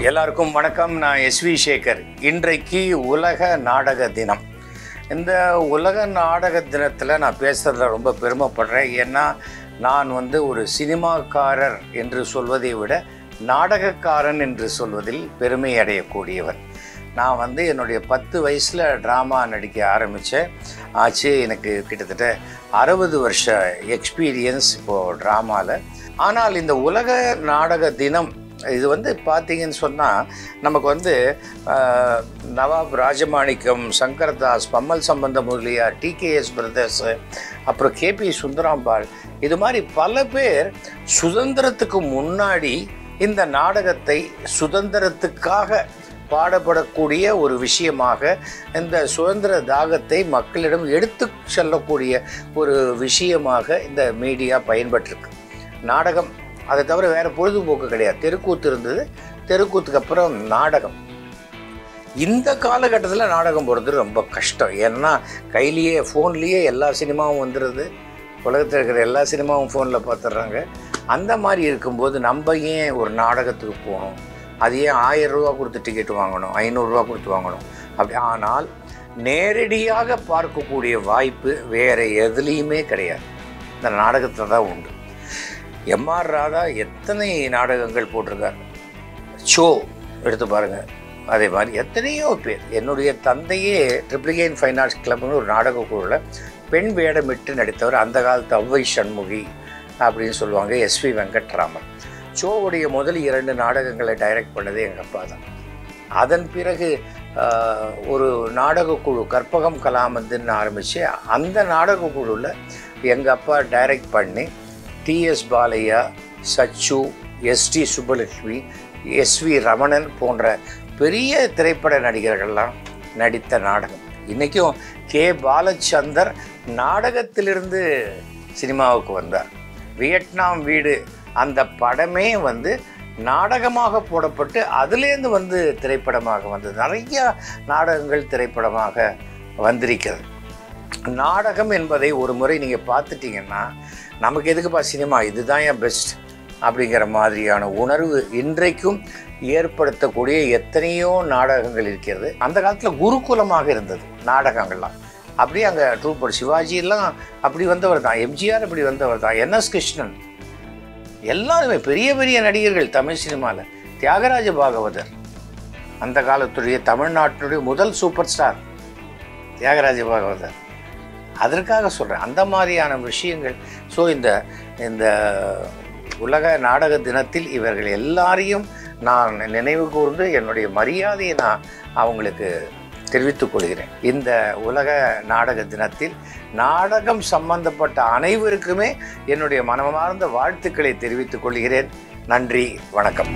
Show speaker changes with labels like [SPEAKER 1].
[SPEAKER 1] எல்லாருக்கும் வணக்கம். நான் எஸ்வி சேகர். இன்றைக்கு உலக நாடக தினம். இந்த உலக நாடக தினத்தில் நான் பேசுகிறதுல ரொம்ப பெருமைப்படுறேன். ஏன்னா நான் வந்து ஒரு சினிமாக்காரர் என்று சொல்வதை விட நாடகக்காரன் என்று சொல்வதில் பெருமை அடையக்கூடியவர். நான் வந்து என்னுடைய பத்து வயசில் ட்ராமா நடிக்க ஆரம்பித்தேன் ஆச்சு எனக்கு கிட்டத்தட்ட அறுபது வருஷ எக்ஸ்பீரியன்ஸ் இப்போது ட்ராமாவில் ஆனால் இந்த உலக நாடக தினம் இது வந்து பார்த்தீங்கன்னு சொன்னால் நமக்கு வந்து நவாப் ராஜமாணிக்கம் சங்கர்தாஸ் பம்மல் சம்பந்த முதலியார் டிகேஎஸ் பிரதர்ஸ் அப்புறம் கேபி சுந்தராம்பாள் இது மாதிரி பல பேர் சுதந்திரத்துக்கு முன்னாடி இந்த நாடகத்தை சுதந்திரத்துக்காக பாடப்படக்கூடிய ஒரு விஷயமாக இந்த சுதந்திர தாகத்தை மக்களிடம் எடுத்து செல்லக்கூடிய ஒரு விஷயமாக இந்த மீடியா பயன்பட்டிருக்கு. நாடகம் அதை தவிர வேறு பொழுதுபோக்கு கிடையாது. தெருக்கூத்து இருந்தது. தெருக்கூத்துக்கு அப்புறம் நாடகம். இந்த காலகட்டத்தில் நாடகம் போடுறது ரொம்ப கஷ்டம். ஏன்னா கையிலேயே ஃபோன்லேயே எல்லா சினிமாவும் வந்துடுது உலகத்தில் இருக்கிற எல்லா சினிமாவும் ஃபோனில் பார்த்துட்றாங்க அந்த மாதிரி இருக்கும்போது நம்ம ஏன் ஒரு நாடகத்துக்கு போகணும் அது ஏன் ஆயிரம் ரூபா கொடுத்து டிக்கெட் வாங்கணும் ஐநூறுரூவா கொடுத்து வாங்கணும். அப்படி ஆனால் நேரடியாக பார்க்கக்கூடிய வாய்ப்பு வேறு எதுலேயுமே கிடையாது. இந்த நாடகத்தில் தான் உண்டு. எம்ஆர் ராதா எத்தனை நாடகங்கள் போட்டிருக்காரு? ஷோ எடுத்து பாருங்கள் அதே மாதிரி எத்தனையோ பேர். என்னுடைய தந்தையே ட்ரிப்ளிகேன் ஃபைன் ஆர்ட்ஸ் கிளப்னு ஒரு நாடக குழுவில் பெண் வேடமிட்டு நடித்தவர் அந்த காலத்து அவ்வை சண்முகி அப்படின்னு சொல்லுவாங்க எஸ்வி வெங்கட்ராமன். ஷோவுடைய முதல் இரண்டு நாடகங்களை டைரக்ட் பண்ணது எங்கள் அப்பா தான். அதன் பிறகு ஒரு நாடக குழு கற்பகம் கலாமந்துன்னு ஆரம்பித்து அந்த நாடக குழுவில் எங்கள் அப்பா டைரக்ட் பண்ணி T S Balaiah Sachu S D Subbulakshmi S V Ramanan போன்ற பெரிய திரைப்பட நடிகர்கள்லாம் நடித்த நாடகம். இன்றைக்கும் கே. பாலச்சந்தர் நாடகத்திலிருந்து சினிமாவுக்கு வந்தார். வியட்நாம் வீடு அந்த படமே வந்து நாடகமாக போடப்பட்டு அதுலேருந்து வந்து திரைப்படமாக வந்தது நிறைய நாடகங்கள் திரைப்படமாக வந்திருக்கிறது. நாடகம் என்பதை ஒரு முறை நீங்கள் பார்த்துட்டிங்கன்னா நமக்கு எதுக்குப்பா சினிமா? இதுதான் என் பெஸ்ட் அப்படிங்கிற மாதிரியான உணர்வு இன்றைக்கும் ஏற்படுத்தக்கூடிய எத்தனையோ நாடகங்கள் இருக்கிறது. அந்த காலத்தில் குருகுலமாக இருந்தது நாடகங்கள்லாம். அப்படியே அங்கே ட்ரூப்பர் சிவாஜியெல்லாம் அப்படி வந்தவர் தான் எம்ஜிஆர் அப்படி வந்தவர் தான் என்எஸ் கிருஷ்ணன் எல்லாருமே பெரிய பெரிய நடிகர்கள் தமிழ் சினிமாவில் தியாகராஜ பாகவதர். அந்த காலத்துடைய தமிழ்நாட்டினுடைய முதல் சூப்பர் ஸ்டார் தியாகராஜ பாகவதர். அதற்காக சொல்கிறேன் அந்த மாதிரியான விஷயங்கள். ஸோ இந்த இந்த உலக நாடக தினத்தில் இவர்கள் எல்லாரையும் நான் நினைவு கூர்ந்து என்னுடைய மரியாதையை நான் அவங்களுக்கு தெரிவித்துக் கொள்கிறேன். இந்த உலக நாடக தினத்தில் நாடகம் சம்பந்தப்பட்ட அனைவருக்குமே என்னுடைய மனமார்ந்த வாழ்த்துக்களை தெரிவித்துக் கொள்கிறேன். நன்றி வணக்கம்.